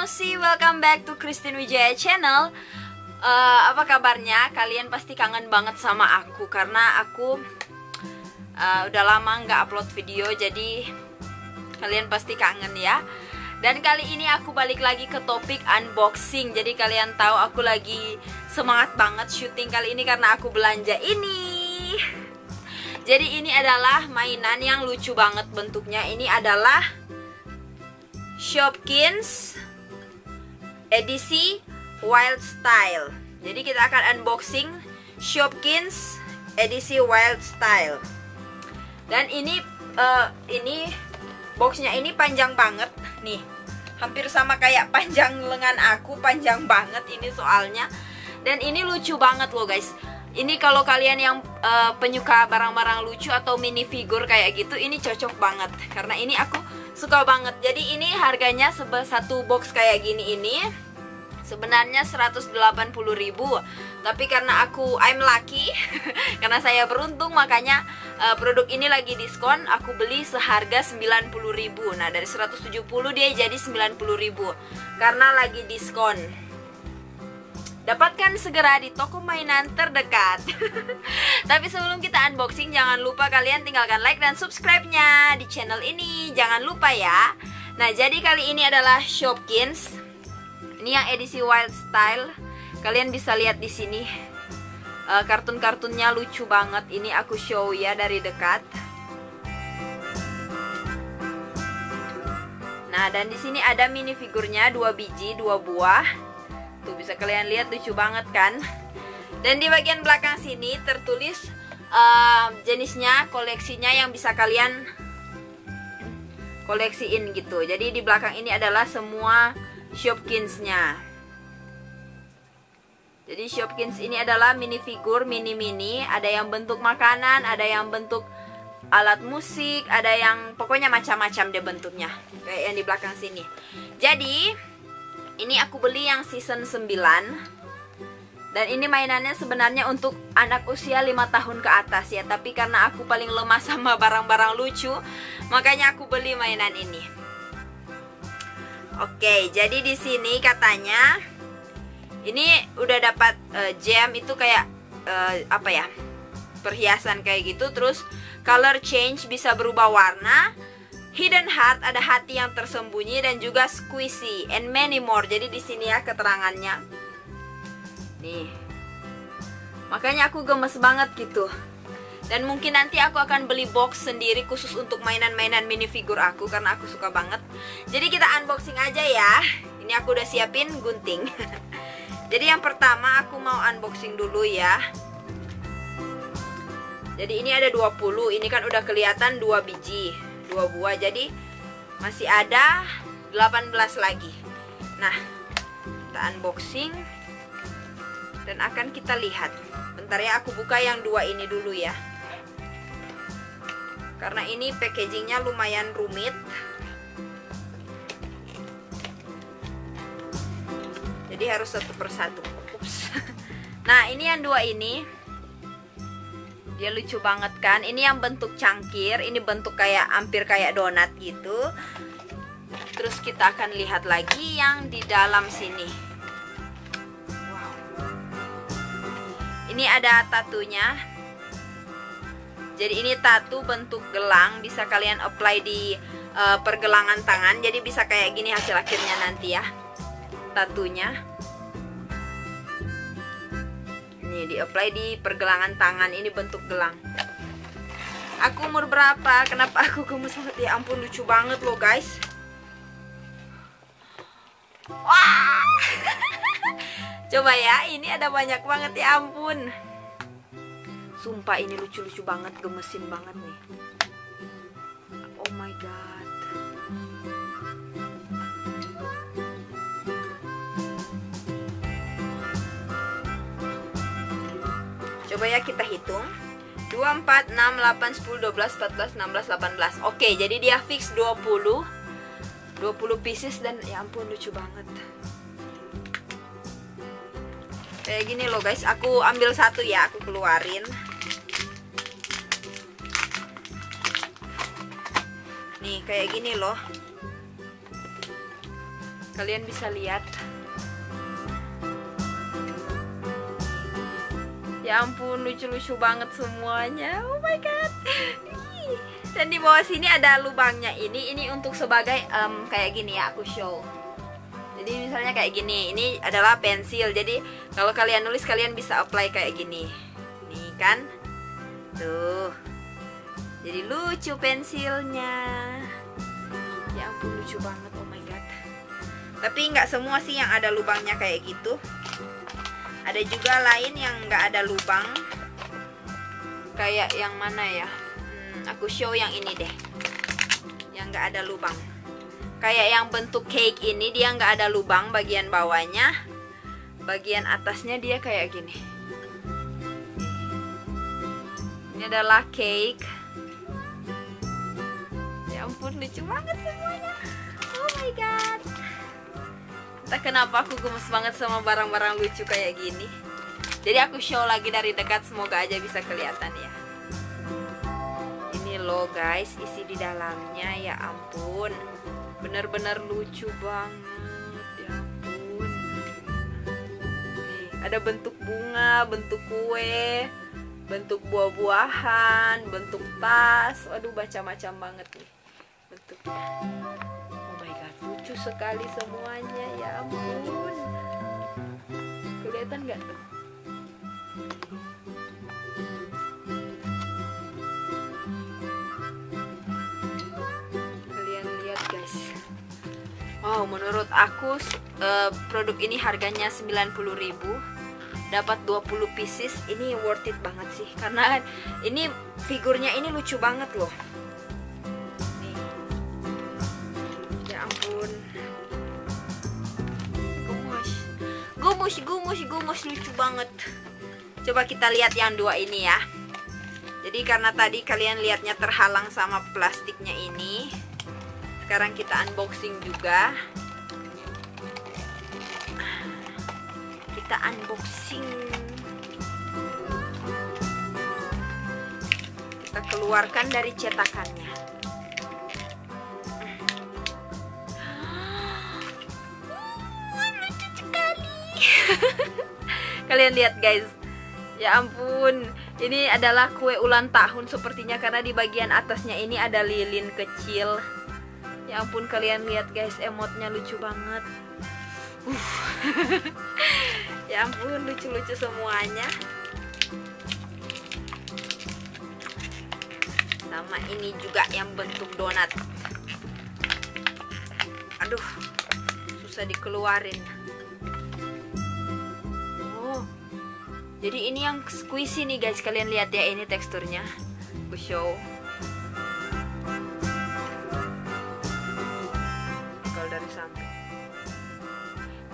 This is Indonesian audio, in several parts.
Nusi, welcome back to Christine Wijaya channel. Uh, Apa kabarnya? Kalian pasti kangen banget sama aku Karena aku uh, udah lama nggak upload video Jadi kalian pasti kangen ya. Dan kali ini aku balik lagi ke topik unboxing. Jadi kalian tahu aku lagi semangat banget syuting kali ini Karena aku belanja ini. Jadi ini adalah mainan yang lucu banget bentuknya. Ini adalah Shopkins edisi Wild Style. Jadi kita akan unboxing Shopkins edisi Wild Style. Dan ini uh, ini boxnya ini panjang banget nih. Hampir sama kayak panjang lengan aku, panjang banget ini soalnya. Dan ini lucu banget loh guys. Ini kalau kalian yang uh, penyuka barang-barang lucu atau mini figur kayak gitu, ini cocok banget karena ini aku suka banget. Jadi ini harganya sebesar satu box kayak gini ini sebenarnya 180.000 tapi karena aku I'm lucky karena saya beruntung makanya uh, produk ini lagi diskon aku beli seharga 90.000 nah dari 170 dia jadi 90.000 karena lagi diskon Dapatkan segera di toko mainan terdekat. Tapi sebelum kita unboxing, jangan lupa kalian tinggalkan like dan subscribe-nya di channel ini. Jangan lupa ya. Nah, jadi kali ini adalah Shopkins. Ini yang edisi Wild Style. Kalian bisa lihat di sini. Uh, kartun-kartunnya lucu banget. Ini aku show ya dari dekat. Nah, dan di sini ada mini figurnya dua biji, dua buah. Tuh bisa kalian lihat lucu banget kan? Dan di bagian belakang sini tertulis uh, jenisnya, koleksinya yang bisa kalian koleksiin gitu. Jadi di belakang ini adalah semua Shopkins-nya. Jadi Shopkins ini adalah mini figur mini-mini, ada yang bentuk makanan, ada yang bentuk alat musik, ada yang pokoknya macam-macam deh bentuknya. Kayak yang di belakang sini. Jadi, ini aku beli yang season 9 dan ini mainannya sebenarnya untuk anak usia 5 tahun ke atas ya. Tapi karena aku paling lemah sama barang-barang lucu makanya aku beli mainan ini. Oke jadi di sini katanya ini udah dapat uh, gem itu kayak uh, apa ya perhiasan kayak gitu. Terus color change bisa berubah warna Hidden heart ada hati yang tersembunyi dan juga squishy and many more. Jadi di sini ya keterangannya. Nih. Makanya aku gemes banget gitu. Dan mungkin nanti aku akan beli box sendiri khusus untuk mainan-mainan minifigur aku karena aku suka banget. Jadi kita unboxing aja ya. Ini aku udah siapin gunting. Jadi yang pertama aku mau unboxing dulu ya. Jadi ini ada 20. Ini kan udah kelihatan 2 biji dua buah jadi masih ada 18 lagi. Nah kita unboxing dan akan kita lihat. Bentar ya aku buka yang dua ini dulu ya. Karena ini packagingnya lumayan rumit. Jadi harus satu persatu. Ups. nah ini yang dua ini dia lucu banget kan? Ini yang bentuk cangkir ini bentuk kayak hampir kayak donat gitu. Terus kita akan lihat lagi yang di dalam sini. Ini ada tatunya. Jadi ini tatu bentuk gelang bisa kalian apply di uh, pergelangan tangan. Jadi bisa kayak gini hasil akhirnya nanti ya tatunya Nih di apply di pergelangan tangan. Ini bentuk gelang. Aku umur berapa? Kenapa aku gemes banget? Ya ampun lucu banget loh guys. Wah! Coba ya ini ada banyak banget ya ampun. Sumpah ini lucu-lucu banget Gemesin banget nih Coba ya kita hitung. 2, 4, 6, 8, 10, 12, 14, 16, 18 Oke jadi dia fix 20 20 pieces dan ya ampun lucu banget. Kayak gini loh guys. Aku ambil satu ya Aku keluarin. Nih kayak gini loh. Kalian bisa lihat ya ampun lucu-lucu banget semuanya. Oh my god. Dan di bawah sini ada lubangnya. Ini ini untuk sebagai um, kayak gini ya aku show. Jadi misalnya kayak gini ini adalah pensil. Jadi kalau kalian nulis kalian bisa apply kayak gini. Nih kan? Tuh. Jadi lucu pensilnya. Ya ampun lucu banget. Oh my god. Tapi nggak semua sih yang ada lubangnya kayak gitu ada juga lain yang nggak ada lubang. Kayak yang mana ya? Hmm, aku show yang ini deh. Yang nggak ada lubang. Kayak yang bentuk cake ini dia nggak ada lubang bagian bawahnya. Bagian atasnya dia kayak gini. Ini adalah cake. Ya ampun lucu banget semuanya. Oh my god entah kenapa aku gemes banget sama barang-barang lucu kayak gini. Jadi aku show lagi dari dekat semoga aja bisa kelihatan ya. Ini loh guys isi di dalamnya ya ampun. Bener-bener lucu banget ya ampun. Ada bentuk bunga bentuk kue bentuk buah-buahan bentuk tas. Waduh macam-macam banget nih bentuknya lucu sekali semuanya ya ampun. Kelihatan nggak tuh? Kalian lihat guys. Wow menurut aku uh, produk ini harganya 90.000 dapat 20 pieces ini worth it banget sih. Karena ini figurnya ini lucu banget loh gumus gumus gumus lucu banget. Coba kita lihat yang dua ini ya. Jadi karena tadi kalian lihatnya terhalang sama plastiknya ini sekarang kita unboxing juga. Kita unboxing. Kita keluarkan dari cetakannya kalian lihat guys. Ya ampun ini adalah kue ulang tahun sepertinya karena di bagian atasnya ini ada lilin kecil. Ya ampun kalian lihat guys emotnya lucu banget. Uh. ya ampun lucu-lucu semuanya. Sama ini juga yang bentuk donat. Aduh susah dikeluarin jadi ini yang squishy nih guys. Kalian lihat ya ini teksturnya. Aku show kalau dari samping.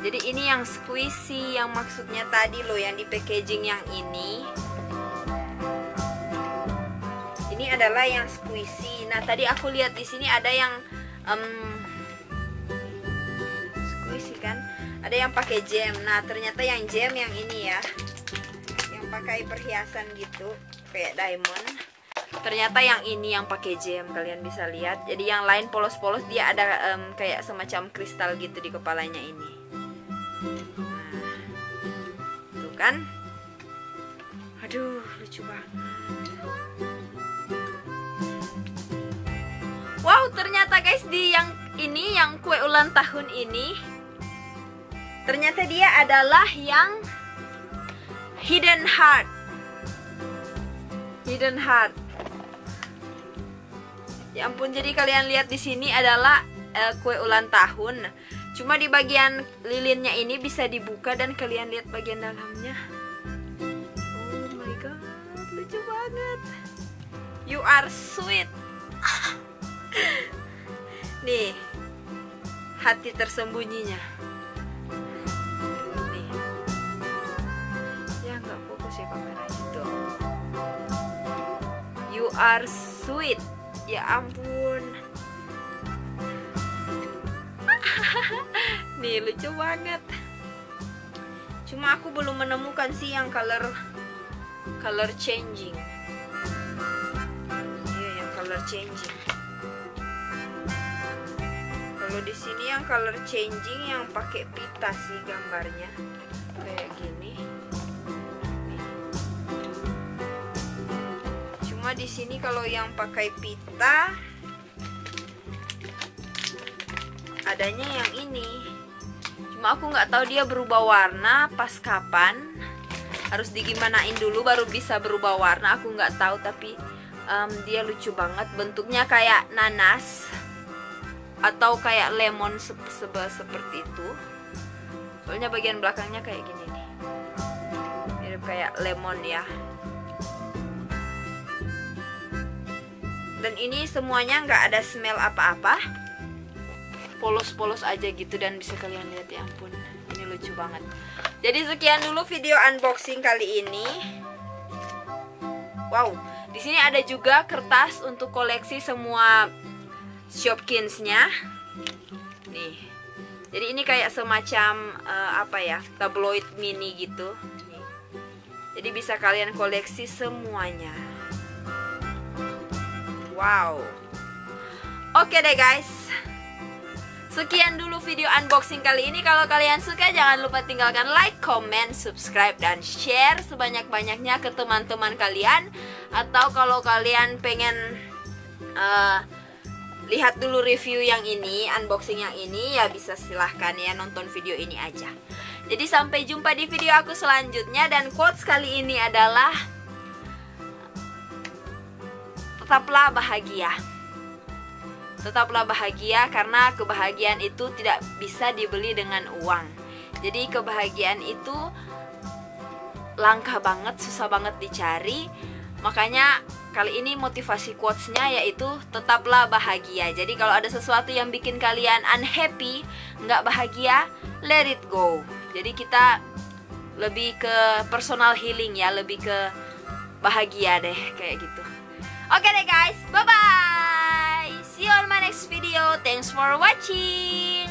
Jadi ini yang squishy yang maksudnya tadi loh yang di packaging yang ini. Ini adalah yang squishy. Nah tadi aku lihat di sini ada yang um, squishy kan? Ada yang pakai jam. Nah ternyata yang jam yang ini ya pakai perhiasan gitu kayak diamond. Ternyata yang ini yang pakai gem kalian bisa lihat. Jadi yang lain polos-polos dia ada um, kayak semacam kristal gitu di kepalanya ini. Nah, tuh kan? Aduh lucu banget. Wow ternyata guys di yang ini yang kue ulang tahun ini ternyata dia adalah yang hidden heart. Hidden heart. Ya ampun jadi kalian lihat di sini adalah uh, kue ulang tahun. Cuma di bagian lilinnya ini bisa dibuka dan kalian lihat bagian dalamnya. Oh my god lucu banget. You are sweet. Nih hati tersembunyinya are sweet. Ya ampun. Nih lucu banget. Cuma aku belum menemukan sih yang color color changing. Iya yang color changing. Kalau di sini yang color changing yang pakai pita sih gambarnya. Kayak gini cuma di sini kalau yang pakai pita adanya yang ini. Cuma aku nggak tahu dia berubah warna pas kapan. Harus digimanain dulu baru bisa berubah warna. Aku nggak tahu tapi um, dia lucu banget. Bentuknya kayak nanas atau kayak lemon se se seperti itu. Soalnya bagian belakangnya kayak gini nih. Mirip kayak lemon ya dan ini semuanya nggak ada smell apa-apa. Polos-polos aja gitu dan bisa kalian lihat ya ampun. Ini lucu banget. Jadi sekian dulu video unboxing kali ini. Wow di sini ada juga kertas untuk koleksi semua Shopkinsnya nih. Jadi ini kayak semacam uh, apa ya tabloid mini gitu. Jadi bisa kalian koleksi semuanya wow oke deh guys Sekian dulu video unboxing kali ini. Kalau kalian suka jangan lupa tinggalkan like, comment, subscribe, dan share sebanyak-banyaknya ke teman-teman kalian. Atau kalau kalian pengen uh, lihat dulu review yang ini, unboxing yang ini, ya bisa silahkan ya nonton video ini aja. Jadi sampai jumpa di video aku selanjutnya dan quotes kali ini adalah tetaplah bahagia. Tetaplah bahagia karena kebahagiaan itu tidak bisa dibeli dengan uang. Jadi kebahagiaan itu langka banget, susah banget dicari. Makanya Kali ini motivasi quotesnya yaitu tetaplah bahagia. Jadi kalau ada sesuatu yang bikin kalian unhappy, nggak bahagia, let it go. Jadi kita lebih ke personal healing ya, lebih ke bahagia deh kayak gitu. Okay deh guys, bye bye. See you on my next video. Thanks for watching.